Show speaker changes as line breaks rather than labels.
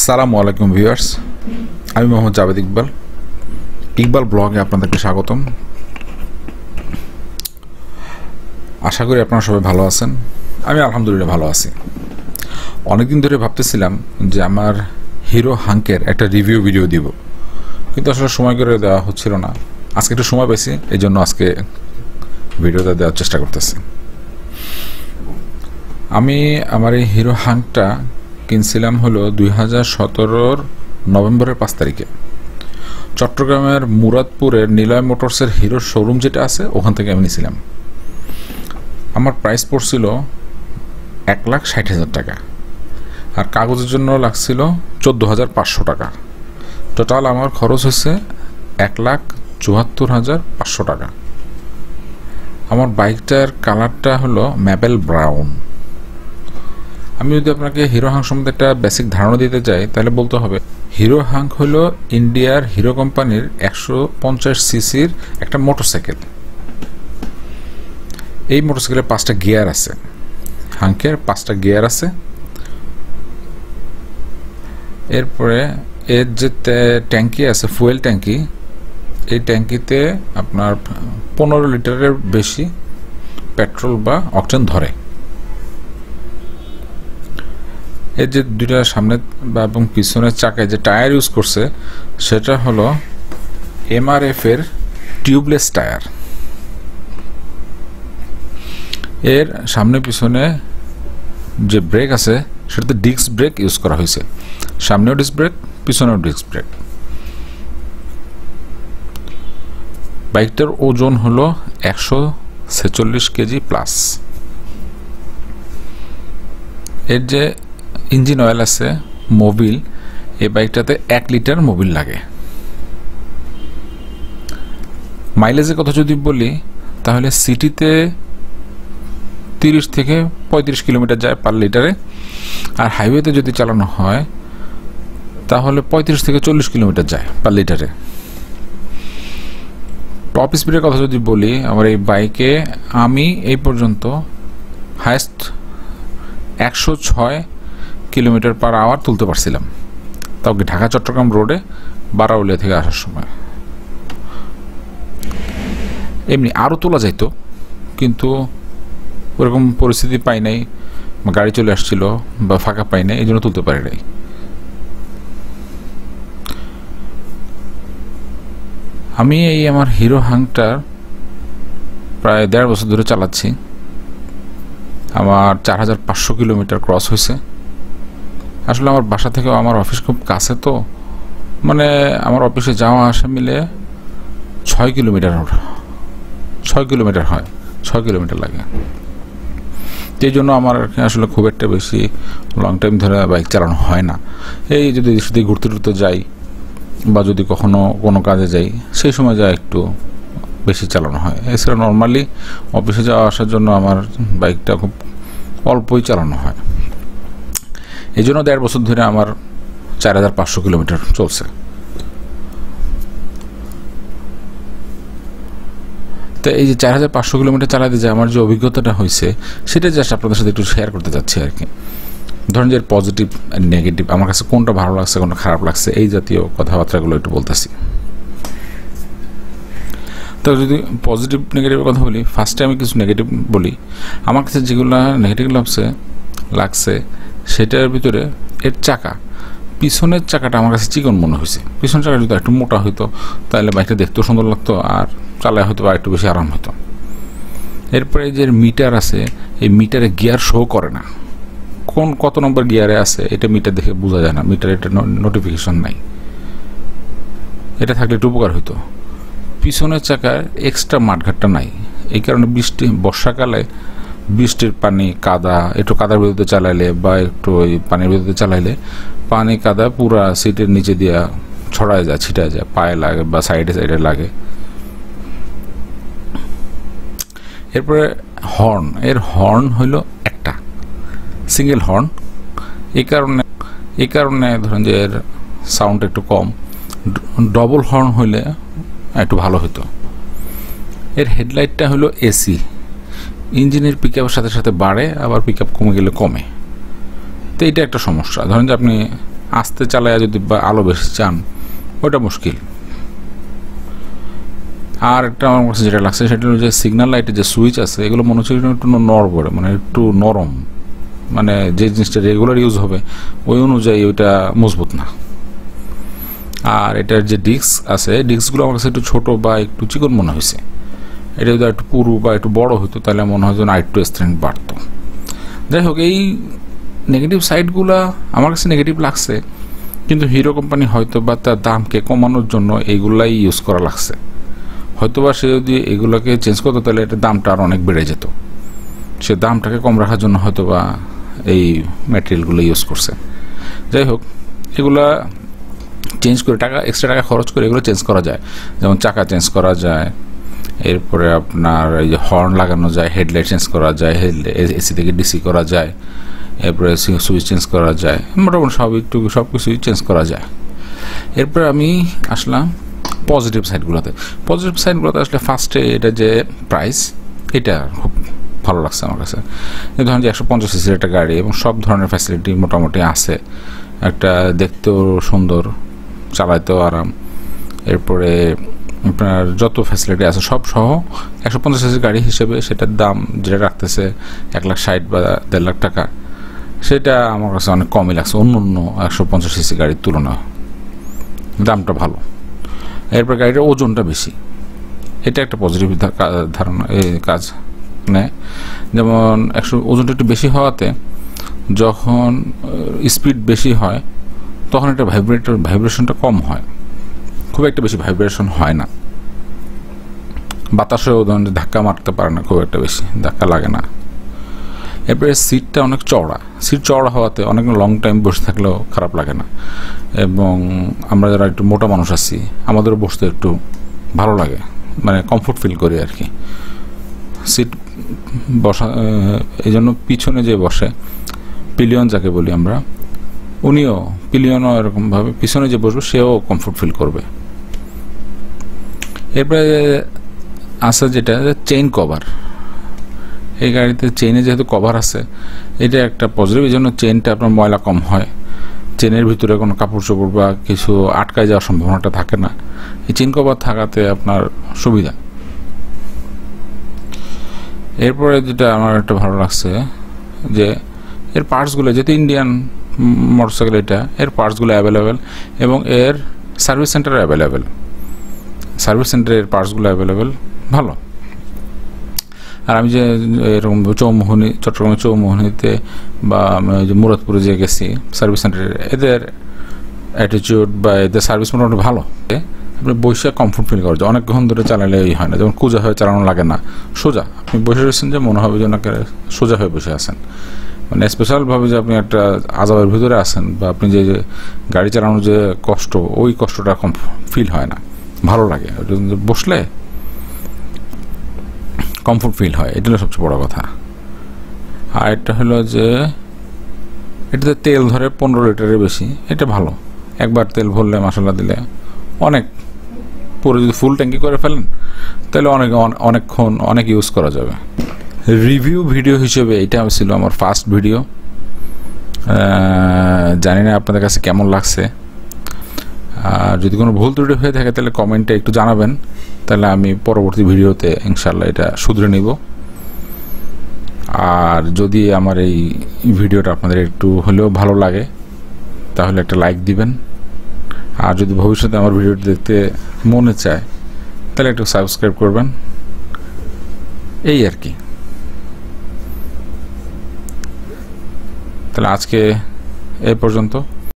আসসালামু আলাইকুম ভিউয়ার্স। আমি মোহাম্মদ জাভেদ ইকবাল। ইকবাল ব্লগে আপনাদেরকে স্বাগতম। আশা করি আপনারা সবাই ভালো আছেন। আমি আলহামদুলিল্লাহ ভালো আছি। অনেকদিন ধরে ভাবতেছিলাম যে আমার হিরো হাঙ্কের একটা রিভিউ ভিডিও দিব। কিন্তু আসলে সময় করে দেওয়া হচ্ছিল না। আজকে একটু সময় পেয়েছি এই জন্য আজকে ভিডিওটা দেওয়ার চেষ্টা করতেছি। আমি আমার এই হিরো হাঙ্কটা কিনছিলাম হলো দুই হাজার সতেরোর নভেম্বরের পাঁচ তারিখে। চট্টগ্রামের মুরাদপুরের নিলয় মোটরসের হিরো শোরুম যেটা আছে, ওখান থেকে আমি নিয়েছিলাম আমার প্রাইস পড়ছিল এক লাখ ষাট হাজার টাকা। আর কাগজের জন্য লাগছিল চোদ্দ হাজার পাঁচশো টাকা। টোটাল আমার খরচ হয়েছে এক লাখ চুয়াত্তর হাজার পাঁচশো টাকা। আমার বাইকটার কালারটা হলো ম্যাপেল ব্রাউন আমি যদি আপনাকে হিরো হাং সম্বন্ধে একটা বেসিক ধারণা দিতে চাই, তাহলে বলতে হবে, হিরো হাঙ্ক হলো ইন্ডিয়ার হিরো কোম্পানির একশো পঞ্চাশ সিসির একটা মোটরসাইকেল। এই মোটরসাইকেলের পাঁচটা গিয়ার আছে। হাঙ্কের পাঁচটা গিয়ার আছে। এরপরে এর যে ট্যাঙ্কি আছে, ফুয়েল ট্যাঙ্কি, এই ট্যাঙ্কিতে আপনার পনেরো লিটারের বেশি পেট্রোল বা অকটেন ধরে। এর যে দুইটা সামনে বা এবং পিছনের চাকায় যে টায়ার ইউজ করছে, সেটা হলো এমআরএফ এর টিউবলেস টায়ার। এর সামনে পিছনে যে ব্রেক আছে, সেটাতে ডিস্ক ব্রেক ইউজ করা হয়েছে। সামনেও ডিস্ক ব্রেক পিছনেও ডিস্ক ব্রেক বাইকটার ওজন হলো একশো ছেচল্লিশ কেজি প্লাস এর যে ইঞ্জিন অয়েল আছে, মোবিল, এই বাইকটাতে এক লিটার মোবিল লাগে। মাইলেজের কথা যদি বলি, তাহলে সিটিতে তিরিশ থেকে পঁয়ত্রিশ কিলোমিটার যায় পার লিটারে, আর হাইওয়েতে যদি চালানো হয়, তাহলে পঁয়ত্রিশ থেকে চল্লিশ কিলোমিটার যায় পার লিটারে। টপ স্পিডের কথা যদি বলি, আমার এই বাইকে আমি এই পর্যন্ত হায়েস্ট একশো ছয় কিলোমিটার পার আওয়ার তুলতে পারছিলাম। তাও কি ঢাকা চট্টগ্রাম রোডে বারাউলিয়া থেকে আসার সময়। এমনি আরও তোলা যাইতো, কিন্তু ওরকম পরিস্থিতি পাই নাই, গাড়ি চলে আসছিল বা ফাঁকা পাই নাই এই জন্য তুলতে পারি নাই। আমি এই আমার হিরো হাংটার প্রায় দেড় বছর ধরে চালাচ্ছি। আমার চার হাজার পাঁচশো কিলোমিটার ক্রস হয়েছে। আসলে আমার বাসা থেকেও আমার অফিস খুব কাছে তো। মানে আমার অফিসে যাওয়া আসা মিলে ছয় কিলোমিটার ছয় কিলোমিটার হয়, ছয় কিলোমিটার লাগে। এই জন্য আমার আসলে খুব একটা বেশি লং টাইম ধরে বাইক চালানো হয় না। এই যদি শুধু ঘুরতে টুরতে যাই বা যদি কখনো কোনো কাজে যাই, সেই সময় যা একটু বেশি চালানো হয়। এছাড়া নর্মালি অফিসে যাওয়া আসার জন্য আমার বাইকটা খুব অল্পই চালানো হয়। এই জন্য দেড় বছর ধরে আমার চার হাজার পাঁচশো কিলোমিটার চলছে। তো এই যে চার হাজার পাঁচশো কিলোমিটার চালাতে যে আমার যে অভিজ্ঞতাটা হয়েছে, সেটা জাস্ট আপনাদের সাথে একটু শেয়ার করতে চাচ্ছি আর কি। ধরেন যে পজিটিভ নেগেটিভ আমার কাছে কোনটা ভালো লাগছে, কোনটা খারাপ লাগছে, এই জাতীয় কথাবার্তাগুলো একটু বলতেছি। তো যদি পজিটিভ নেগেটিভের কথা বলি ফার্স্টে আমি কিছু নেগেটিভ বলি। আমার কাছে যেগুলো নেগেটিভ লাগছে লাগছে সেটার ভিতরে এর চাকা, পিছনের চাকাটা আমার কাছে চিকন মনে হয়েছে। পিছনের চাকা যদি একটু মোটা হইতো, তাহলে বাইকটা দেখতেও সুন্দর লাগতো আর চালায় হয়তো বা একটু বেশি আরাম হতো। এরপরে যে মিটার আছে, এই মিটারে গিয়ার শো করে না। কোন, কত নম্বর গিয়ারে আছে, এটা মিটার দেখে বোঝা যায় না, মিটারে এটা নোটিফিকেশন নাই। এটা থাকলে একটু উপকার হইতো। পিছনের চাকার এক্সট্রা মাঠঘাটটা নাই। এই কারণে বৃষ্টি, বর্ষাকালে বৃষ্টির পানি কাদা, একটু কাদার বিরুদ্ধে চালাইলে বা একটু ওই পানির বিরুদ্ধে চালাইলে পানি কাদা পুরা সিটের নিচে দিয়া ছড়ায় যায়, ছিটায় যায়, পায়ে লাগে বা সাইডে সাইডে লাগে। এরপরে হর্ন এর হর্ন হইল একটা সিঙ্গেল হর্ন এই কারণে এই কারণে ধরেন যে এর সাউন্ড একটু কম। ডবল হর্ন হইলে একটু ভালো হতো এর হেডলাইটটা হলো এসি ইঞ্জিনের পিক আপের সাথে সাথে বাড়ে, আবার পিক আপ কমে গেলে কমে। তো এইটা একটা সমস্যা। ধরেন যে আপনি আস্তে চালায় যদি বা আলো বেশি চান ওটা মুশকিল। আর একটা আমার কাছে যেটা লাগছে, সেটা হলো যে সিগন্যাল লাইটের যে সুইচ আছে, এগুলো মনে হচ্ছে একটু নড় পড়ে মানে একটু নরম। মানে যে জিনিসটা রেগুলার ইউজ হবে, ওই অনুযায়ী ওইটা মজবুত না। আর এটার যে ডিস্ক আছে ডিস্কগুলো আমার কাছে একটু ছোটো বা একটু চিকন মনে হয়েছে। এটা যদি একটু পুরু বা একটু বড় হতো, তাহলে মনে হয় যেন আরেকটু স্ট্রেংথ বাড়তো। যাই হোক, এই নেগেটিভ সাইডগুলো আমার কাছে নেগেটিভ লাগছে, কিন্তু হিরো কোম্পানি হয়তো বা তার দামকে কমানোর জন্য এইগুলাই ইউজ করা লাগছে। হয়তো বা সে যদি এগুলোকে চেঞ্জ করতো, তাহলে এটার দামটা আর অনেক বেড়ে যেত। সে দামটাকে কম রাখার জন্য হয়তো বা এই ম্যাটেরিয়ালগুলো ইউজ করছে। যাই হোক, এগুলা চেঞ্জ করে টাকা এক্সট্রা টাকা খরচ করে এগুলো চেঞ্জ করা যায়। যেমন চাকা চেঞ্জ করা যায় এরপরে আপনার এই যে হর্ন লাগানো যায় হেডলাইট চেঞ্জ করা যায় এসি থেকে ডিসি করা যায়, এরপরে সুইচ চেঞ্জ করা যায়, মোটামুটি সব একটু সব কিছুই চেঞ্জ করা যায়। এরপরে আমি আসলাম পজিটিভ সাইডগুলোতে পজিটিভ সাইডগুলোতে আসলে ফার্স্টে এটা যে প্রাইস এটা খুব ভালো লাগছে আমার কাছে। ধরেন যে একশো পঞ্চাশ সিসির একটা গাড়ি এবং সব ধরনের ফ্যাসিলিটি মোটামুটি আছে। একটা দেখতেও সুন্দর, চালাইতেও আরাম। এরপরে আপনার যত ফ্যাসিলিটি আছে সব সহ একশো পঞ্চাশ সিসির গাড়ি হিসেবে সেটার দাম যেটা রাখতেছে এক লাখ ষাট বা দেড় লাখ টাকা, সেটা আমার কাছে অনেক কমই লাগছে, অন্য অন্য একশো পঞ্চাশ সিসি গাড়ির তুলনায়। দামটা ভালো। এরপর গাড়িটার ওজনটা বেশি। এটা একটা পজিটিভ ধারণা এই কাজ নেয়। যেমন একশো, ওজনটা একটু বেশি হওয়াতে যখন স্পিড বেশি হয়, তখন এটা ভাইব্রেটর ভাইব্রেশনটা কম হয়। খুব একটা বেশি ভাইব্রেশন হয় না। বাতাসেও ধরুন ধাক্কা মারতে পারে না খুব একটা বেশি, ধাক্কা লাগে না। এরপরে সিটটা অনেক চওড়া। সিট চওড়া হওয়াতে অনেক লং টাইম বসে থাকলেও খারাপ লাগে না। এবং আমরা যারা একটু মোটা মানুষ আছি, আমাদেরও বসতে একটু ভালো লাগে মানে কমফোর্ট ফিল করি আর কি সিট বসা এই জন্য পিছনে যে বসে, পিলিয়ন যাকে বলি আমরা, উনিও পিলিয়নও এরকমভাবে পিছনে যে বসবে, সেও কমফোর্ট ফিল করবে। এরপরে আছে যেটা চেইন কভার এই গাড়িতে চেইনে যেহেতু কভার আছে, এটা একটা পজিটিভ এই জন্য চেইনটা আপনার ময়লা কম হয়। চেনের ভিতরে কোনো কাপড় চোপড় বা কিছু আটকায় যাওয়ার সম্ভাবনাটা থাকে না। এই চেন কভার থাকাতে আপনার সুবিধা। এরপরে যেটা আমার একটা ভালো লাগছে, যে এর পার্টসগুলো যেহেতু ইন্ডিয়ান মোটরসাইকেল এটা, এর পার্টসগুলো অ্যাভেলেবেল এবং এর সার্ভিস সেন্টার অ্যাভেলেবেল সার্ভিস সেন্টারের পার্টসগুলো অ্যাভেলেবেল ভালো। আর আমি যে, এরকম চৌমোহনী, চট্টগ্রামের চৌমোহনীতে বা যে মুরাদপুরে যে গেছি, সার্ভিস সেন্টারে এদের অ্যাটিটিউড বা এদের সার্ভিস মোটামুটি ভালো। আপনি বসে কমফোর্ট ফিল করা যায় অনেকক্ষণ ধরে চালালে এই হয় না। যেমন কুজা হয়ে চালানো লাগে না, সোজা। আপনি বসে রয়েছেন যে, মনে হবে যে ওনাকে সোজা হয়ে বসে আছেন। মানে স্পেশালভাবে যে আপনি একটা আজাবের ভিতরে আছেন বা আপনি যে গাড়ি চালানোর যে কষ্ট, ওই কষ্টটা কম ফিল হয় না। ভালো লাগে। বসলে কমফোর্ট ফিল হয়। এটা হলো সবচেয়ে বড় কথা। আর এটা হলো যে, এটাতে তেল ধরে পনেরো লিটারের বেশি, এটা ভালো। একবার তেল ভরলে, মশলা দিলে অনেক, পুরো যদি ফুল ট্যাঙ্কি করে ফেলেন, তাহলে অনেক অনেকক্ষণ অনেক ইউজ করা যাবে। রিভিউ ভিডিও হিসেবে এটা ছিল আমার ফার্স্ট ভিডিও জানি না আপনাদের কাছে কেমন লাগছে। আর যদি কোনো ভুল ত্রুটি হয়ে থাকে, তাহলে কমেন্টে একটু জানাবেন। তাহলে আমি পরবর্তী ভিডিওতে ইনশাল্লাহ এটা শুধরে নিব। আর যদি আমার এই ভিডিওটা আপনাদের একটু হলেও ভালো লাগে, তাহলে একটা লাইক দিবেন। আর যদি ভবিষ্যতে আমার ভিডিওটি দেখতে মনে চায়, তাহলে একটু সাবস্ক্রাইব করবেন। এই আর কি। তাহলে আজকে এ পর্যন্ত।